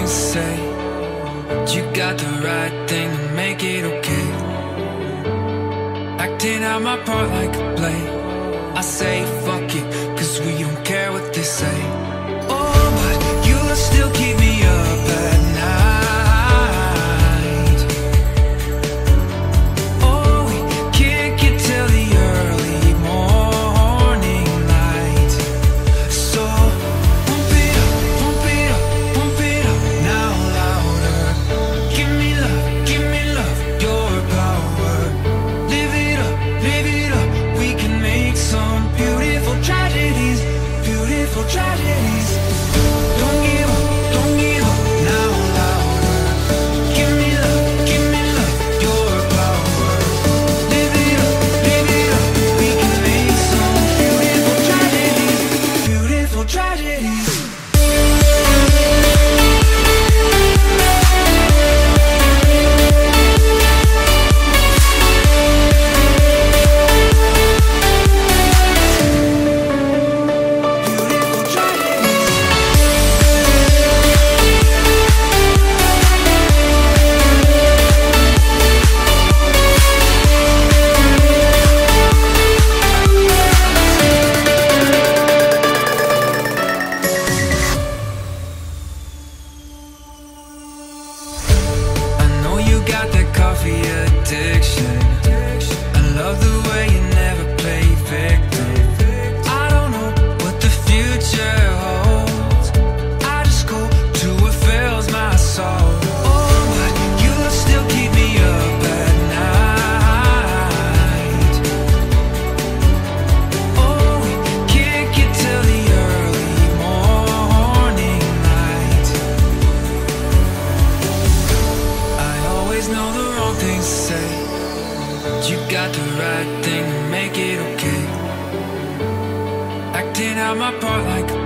to say But you got the right thing to make it okay. Acting out my part like a play. I say fuck it, cause we don't care what they say. tragedies coffee addiction. You got the right thing to make it okay. Acting out my part like